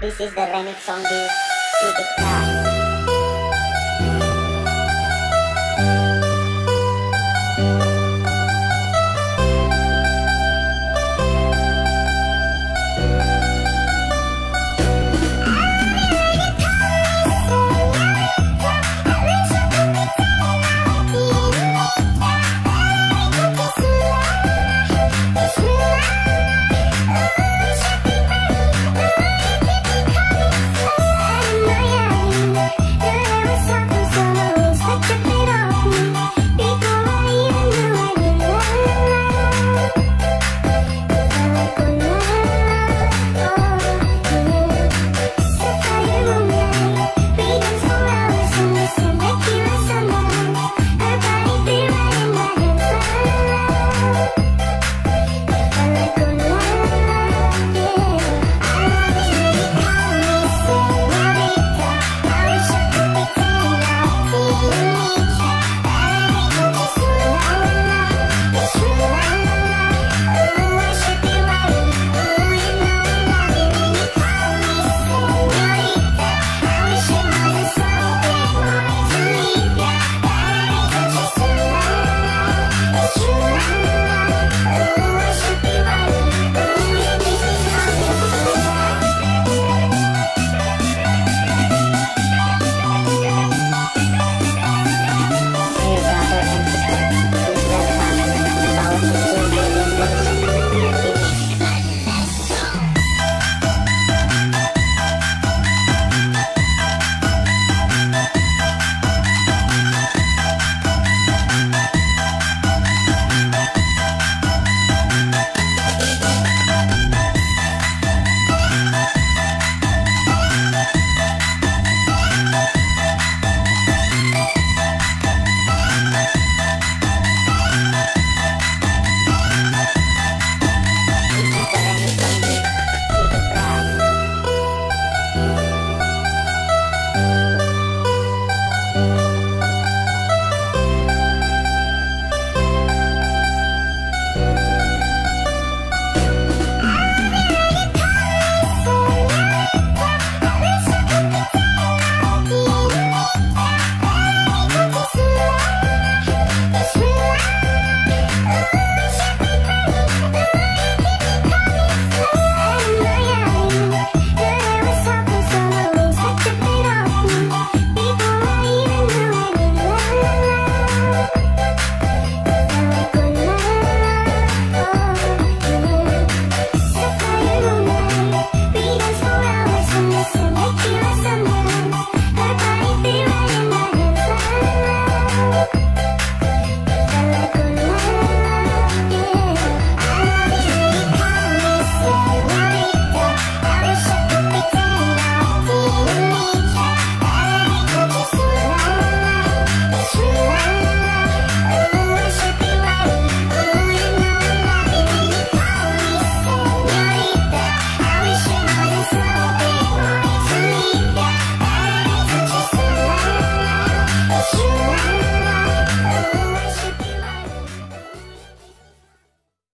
This is the remix on this City Crack.